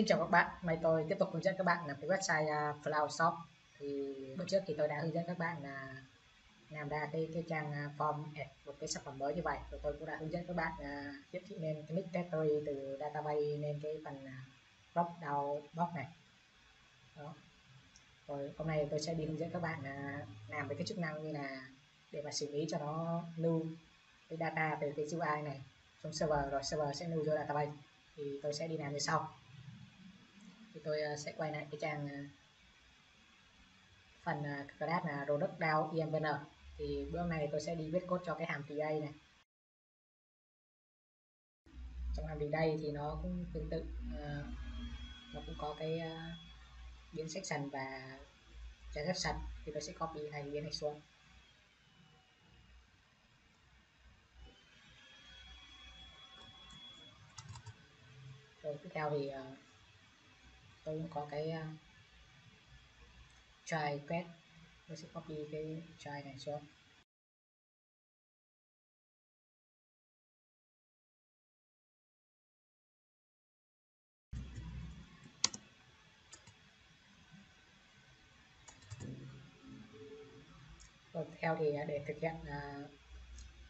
Xin chào các bạn, nay tôi tiếp tục hướng dẫn các bạn làm cái website uh, Flower Shop. Thì bữa trước thì tôi đã hướng dẫn các bạn là làm ra cái cái trang uh, form một cái sản phẩm mới như vậy. Rồi tôi cũng đã hướng dẫn các bạn uh, tiếp thị nên cái nick directory từ database lên cái phần uh, drop down box này. Đó. Rồi hôm nay tôi sẽ đi hướng dẫn các bạn uh, làm với cái chức năng như là để mà xử lý cho nó lưu cái data từ cái UI này xuống server rồi server sẽ lưu vô database. Thì tôi sẽ đi làm như sau thì tôi à, sẽ quay lại cái trang à, phần à, class là product down imvn thì bước này tôi sẽ đi viết code cho cái hàm TA này. Trong hàm TA thì nó cũng tương tự nó cũng có cái biến section và transaction thì tôi sẽ copy hai biến này xuống. Rồi tiếp theo thì uh, tôi cũng có cái uh, try quét tôi sẽ copy cái try này xuống. Rồi theo thì à, để thực hiện uh,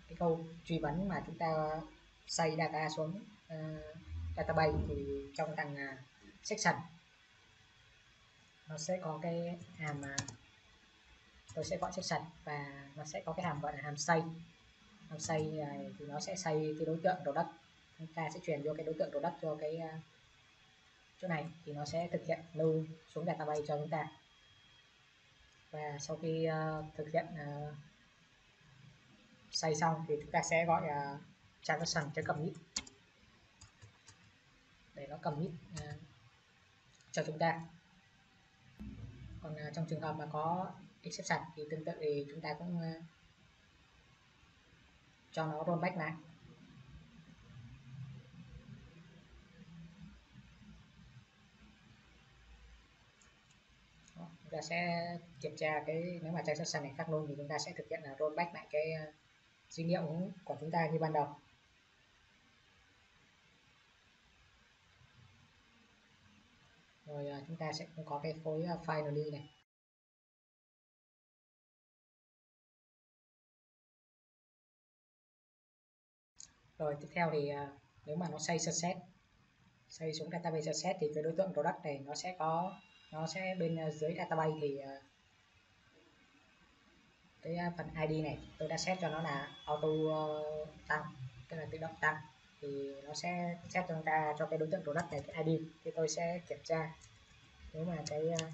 cái câu truy vấn mà chúng ta xây data xuống à, uh, database thì trong thằng uh, section nó sẽ có cái hàm mà tôi sẽ gọi section và nó sẽ có cái hàm gọi là hàm xây hàm xây này thì nó sẽ xây cái đối tượng đồ đất. Chúng ta sẽ truyền vô cái đối tượng đồ đất cho cái à, chỗ này thì nó sẽ thực hiện lưu xuống database cho chúng ta. Và sau khi uh, thực hiện à, uh, xây xong thì chúng ta sẽ gọi uh, transaction commit để nó commit uh, cho chúng ta còn uh, trong trường hợp mà có exception thì tương tự thì chúng ta cũng uh, cho nó rollback lại. Chúng ta sẽ kiểm tra cái nếu mà transaction này khác luôn thì chúng ta sẽ thực hiện là rollback lại cái uh, dữ liệu của chúng ta như ban đầu. Rồi à, chúng ta sẽ cũng có cái khối à, finally này. Rồi, tiếp theo thì à, nếu mà nó xây success xây xuống database set thì cái đối tượng product này nó sẽ có, nó sẽ bên dưới database thì cái phần ID này, tôi đã set cho nó là auto ờ, tăng, tức là tự động tăng thì nó sẽ xét cho chúng ta, cho cái đối tượng product này, cái ID thì tôi sẽ kiểm tra. Nếu mà cái ờ,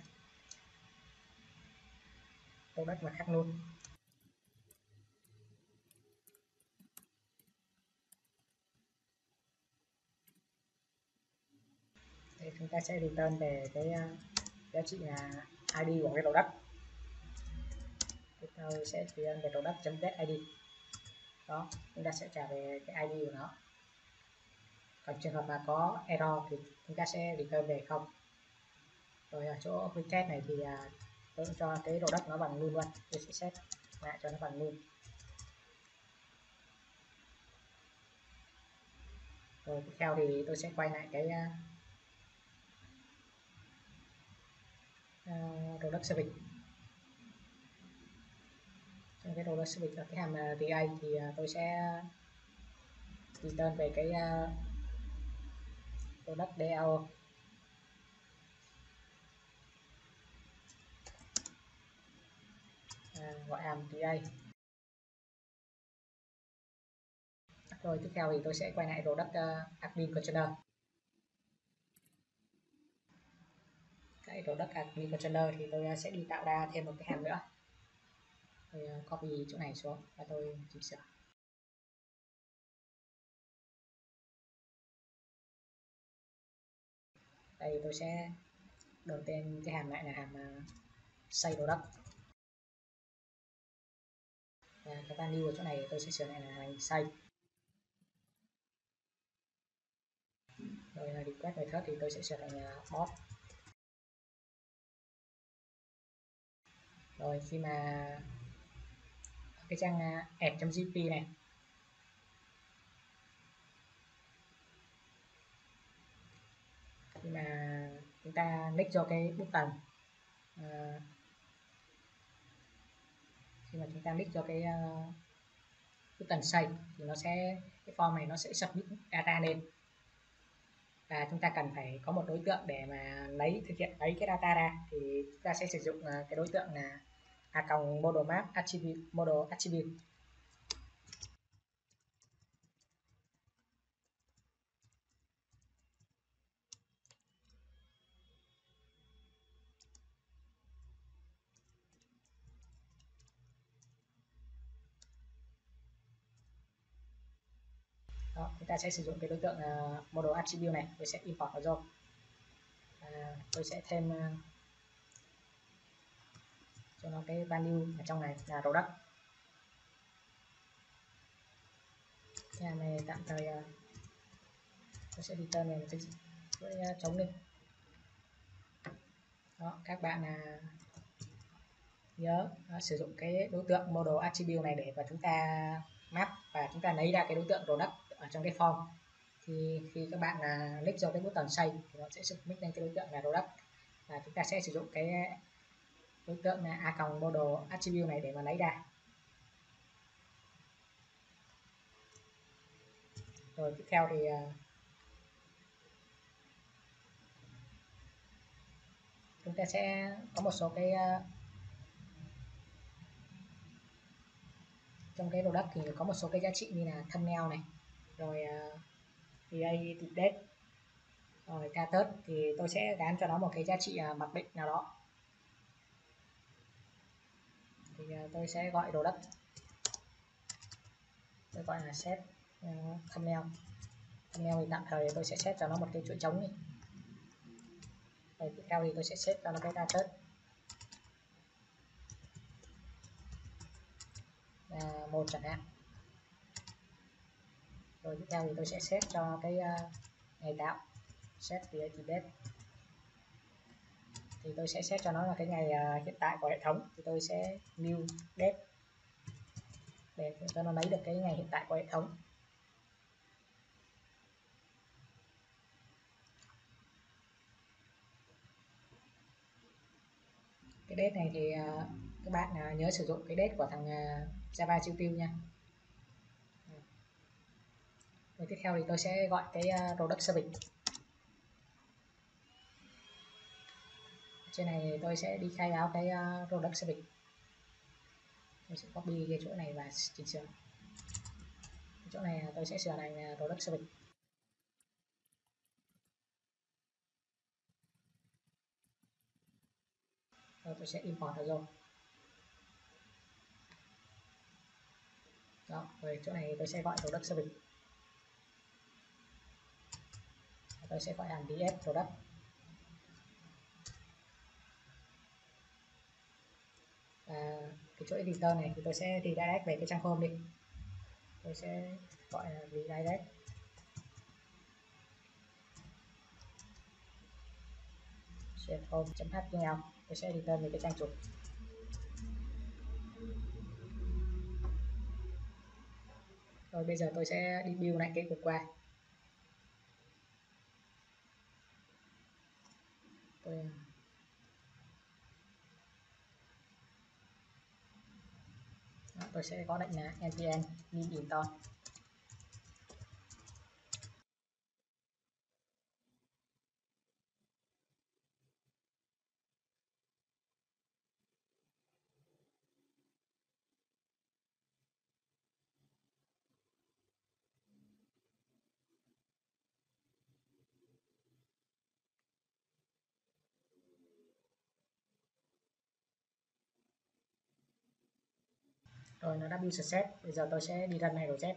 đồ product mà khác luôn. Thì chúng ta sẽ return về cái ờ, giá trị là ID của cái product thì tôi sẽ return về product.get id đó, chúng ta sẽ trả về cái ID của nó còn trường hợp mà có error thì chúng ta sẽ return về không. Rồi ở chỗ widget này thì à, tôi cho cái đồ đất nó bằng luôn luôn. Tôi sẽ set lại cho nó bằng luôn rồi tiếp theo thì tôi sẽ quay lại cái uh, đồ đất service. Trong cái đồ đất service ở cái hàm uh, VA thì uh, tôi sẽ return về cái uh, product DAO à, gọi hàm DA rồi tiếp theo thì tôi sẽ quay lại product uh, ờ, admin container cái product admin container thì tôi ờ, sẽ đi tạo ra thêm một cái hàm nữa. Tôi ờ, copy chỗ này xuống và tôi chỉnh sửa. Đây tôi sẽ đầu tiên cái hàm này là hàm à, xây đồ đất và cái value ở chỗ này tôi sẽ sửa lại là hàm xây rồi là request method thì tôi sẽ sửa thành là bot rồi khi mà cái trang à, app.jp này Ờ, khi mà chúng ta nick cho cái ờ, button à, khi mà chúng ta nick cho cái uh, button xây thì nó sẽ cái form này nó sẽ submit data lên. Và chúng ta cần phải có một đối tượng để mà lấy thực hiện lấy cái data ra. Thì chúng ta sẽ sử dụng uh, cái đối tượng là a còng model map attribute model attribute đó, chúng ta sẽ sử dụng cái đối tượng uh, model attribute này tôi sẽ import vào rồi. À, tôi sẽ thêm uh, cho nó cái value ở trong này là product. Nhà này tạm thời uh, tôi sẽ đi tên này một cái với uh, chống đi. Đó các bạn uh, nhớ uh, sử dụng cái đối tượng model attribute này để và chúng ta map và chúng ta lấy ra cái đối tượng product ở trong cái form. Thì khi các bạn là click vào cái nút tần xây thì nó sẽ submit lên cái đối tượng là product và chúng ta sẽ sử dụng cái đối tượng là a còng model attribute này để mà lấy ra. Rồi tiếp theo thì à, chúng ta sẽ có một số cái à, trong cái đồ đất thì có một số cái giá trị như là thumbnail này rồi uh, PA date rồi ca tớt thì tôi sẽ gắn cho nó một cái giá trị à, mặc định nào đó. Thì à, tôi sẽ gọi đồ đất. Tôi gọi là set à, thumbnail. Thumbnail thì tạm thời tôi sẽ set cho nó một cái chuỗi trống đi. Rồi tiếp theo thì tôi sẽ set cho nó cái ca là một chẳng hạn rồi tiếp theo à, thì tôi sẽ set cho cái uh, ngày tạo set creative date thì tôi sẽ set cho nó là cái ngày uh, hiện tại của hệ thống. Thì tôi sẽ new date để cho nó lấy được cái ngày hiện tại của hệ thống. Cái date này thì uh, các bạn uh, nhớ sử dụng cái date của thằng uh, Java chiêu tiêu nha rồi tiếp theo thì tôi sẽ gọi cái uh, product service trên này tôi sẽ đi khai báo cái uh, product service tôi sẽ copy cái chỗ này và chỉnh sửa. Chỗ này tôi sẽ sửa thành uh, product service rồi tôi sẽ import rồi. Đó rồi chỗ này tôi sẽ gọi product service tôi sẽ gọi hàm ds product. Và cái chỗ editor này thì tôi sẽ redirect về cái trang home đi. Tôi sẽ gọi là redirect. Set home.html tôi sẽ return về cái trang chủ. Rồi bây giờ tôi sẽ đi build lại cái cục quà quen Đó, tôi sẽ có lệnh là npm min install rồi nó đã build reset bây giờ tôi sẽ đi ra này rồi reset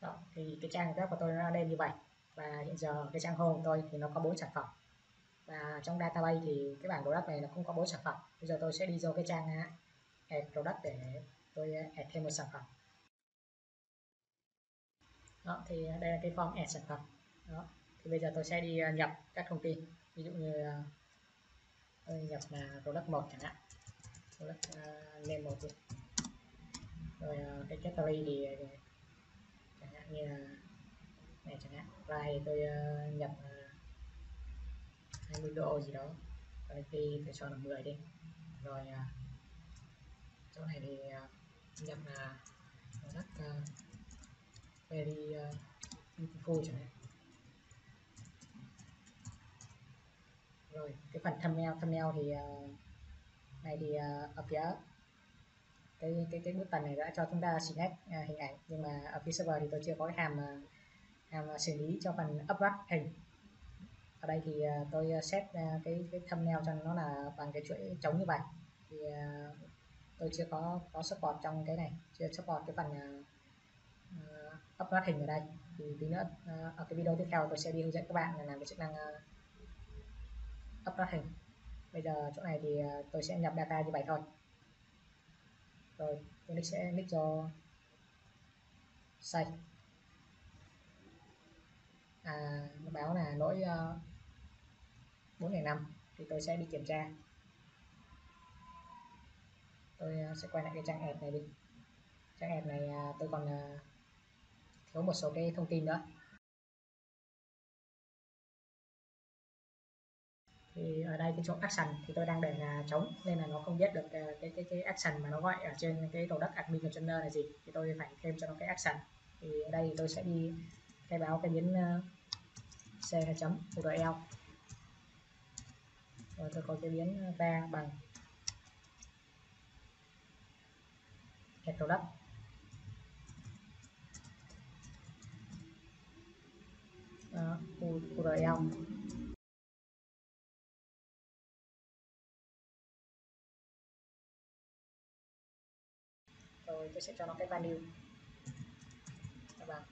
Đó, thì cái trang web của tôi nó lên như vậy. Và hiện giờ cái trang home của tôi thì nó có bốn sản phẩm. Và trong database thì cái bảng product này nó cũng có bốn sản phẩm. Bây giờ tôi sẽ đi vô cái trang à, add product để tôi à, add thêm một sản phẩm. Đó thì đây là cái form add sản phẩm. Đó thì bây giờ tôi sẽ đi à, nhập các thông tin. Ví dụ như tôi nhập là product một chẳng hạn. Product uh, name một đi. Rồi cái category thì chẳng hạn như là này chẳng hạn. Like tôi uh, nhập ờ, uh, 20 độ gì đó. Quality tôi cho là 10 đi. Rồi uh, chỗ này thì uh, nhập là rất uh, very uh, beautiful chẳng hạn. Rồi cái phần thumbnail thumbnail thì uh, này thì uh, ở phía cái cái cái button này đã cho chúng ta select à, hình ảnh. Nhưng mà ở phía server thì tôi chưa có cái hàm à, hàm à, xử lý cho phần upload hình. Ở đây thì à, tôi set cái cái thumbnail cho nó là bằng cái chuỗi trống như vậy. Thì tôi chưa có có support trong cái này chưa support cái phần uh, upload hình ở đây. Thì tí nữa uh, ở cái video tiếp theo tôi sẽ đi hướng dẫn các bạn là làm cái chức năng uh, upload hình. Bây giờ chỗ này thì uh, tôi sẽ nhập data như vậy thôi rồi tôi sẽ click cho save à, nó báo là lỗi ờ, uh, 405 thì tôi sẽ đi kiểm tra. Tôi uh, sẽ quay lại cái trang app này đi. Trang app này uh, tôi còn uh, thiếu một số cái thông tin nữa. Thì ở đây cái chỗ action thì tôi đang để là trống nên là nó không biết được cái cái cái action mà nó gọi ở trên cái đồ đất admin container là gì. Thì tôi phải thêm cho nó cái action. Thì ở đây tôi sẽ đi khai báo cái biến ờ, c chấm url rồi tôi có cái biến ờ, va bằng get product uh, url rồi tôi sẽ cho nó cái value. Các bạn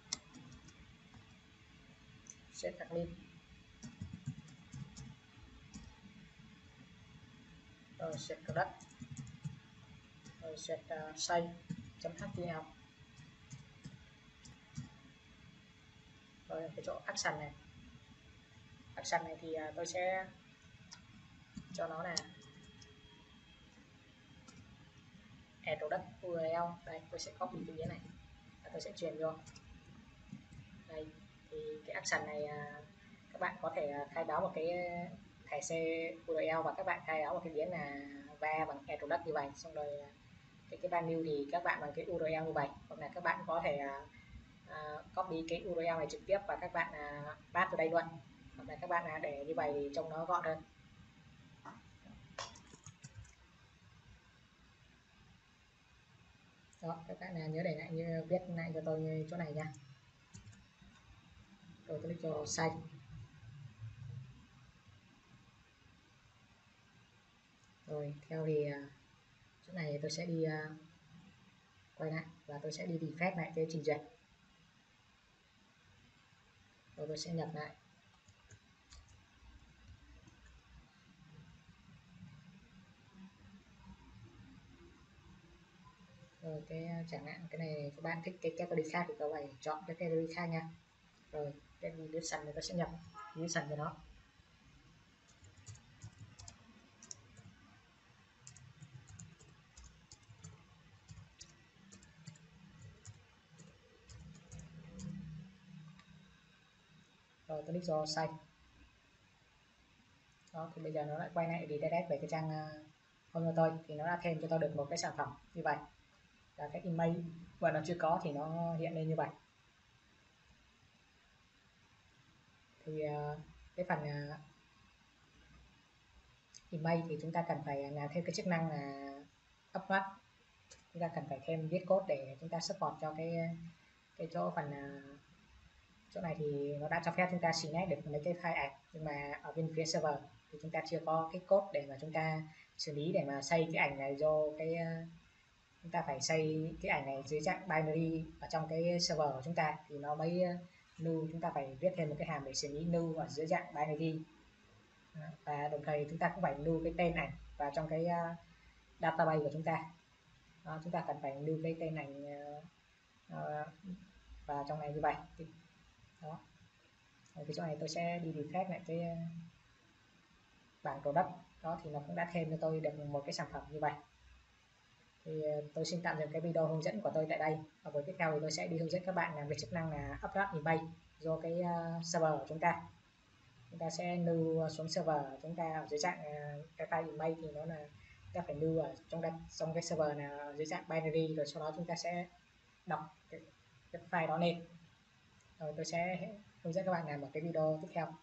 set admin rồi set product rồi set uh, save html rồi cái chỗ action này. Action này thì uh, tôi sẽ cho nó là add product URL đây tôi sẽ copy cái nghĩa này. Và tôi sẽ truyền vô. Đây thì cái action này à, các bạn có thể à, khai báo một cái à, thẻ C URL và các bạn khai báo một cái biến là va bằng add product như vậy. Xong rồi cái cái value thì các bạn bằng cái URL như vậy. Hoặc là các bạn có thể uh, copy cái URL này trực tiếp và các bạn uh, pass từ đây luôn. Hoặc là các bạn uh, để như vậy thì trông nó gọn hơn. Đó các bạn nhớ để lại như viết lại cho tôi như chỗ này nha. Rồi tôi click cho xanh rồi theo thì à, chỗ này tôi sẽ đi uh, quay lại và tôi sẽ đi refresh lại cái trình duyệt. Rồi tôi sẽ nhập lại. Rồi cái ờ, chẳng hạn cái này các bạn thích cái category khác thì các bạn chọn cái category khác nha. Rồi, cái description này ta sẽ nhập description cho nó. Rồi, tôi click vào save. Đó, thì bây giờ nó lại quay lại đi direct về cái trang ờ, home của tôi thì nó đã thêm cho tôi được một cái sản phẩm như vậy là cái email và nó chưa có thì nó hiện lên như vậy. Thì à, cái phần à, email thì chúng ta cần phải à, làm thêm cái chức năng là upload. Chúng ta cần phải thêm viết code để chúng ta support cho cái cái chỗ phần chỗ này thì nó đã cho phép chúng ta select được mấy cái file ảnh. Nhưng mà ở bên phía server thì chúng ta chưa có cái code để mà chúng ta xử lý để mà xây cái ảnh này do cái chúng ta phải xây cái ảnh này dưới dạng binary ở trong cái server của chúng ta thì nó mới ờ, new chúng ta phải viết thêm một cái hàm để xử lý new ở dưới dạng binary. Và đồng thời chúng ta cũng phải lưu cái tên ảnh vào trong cái uh, database của chúng ta. Đó, chúng ta cần phải lưu cái tên ảnh uh, uh, vào trong này như vậy. Đó. Cái chỗ này tôi sẽ đi refresh lại cái bảng product. Đó thì nó cũng đã thêm cho tôi được một cái sản phẩm như vậy thì ờ, tôi xin tạm dừng cái video hướng dẫn của tôi tại đây. Và buổi tiếp theo thì tôi sẽ đi hướng dẫn các bạn làm cái chức năng là upload email do cái ờ, server của chúng ta. Chúng ta sẽ lưu xuống server chúng ta ở dưới dạng ờ, cái file email thì nó là ta phải lưu ở trong cái trong cái server là dưới dạng binary rồi sau đó chúng ta sẽ đọc cái, cái file đó lên. Rồi tôi sẽ hướng dẫn các bạn làm một cái video tiếp theo.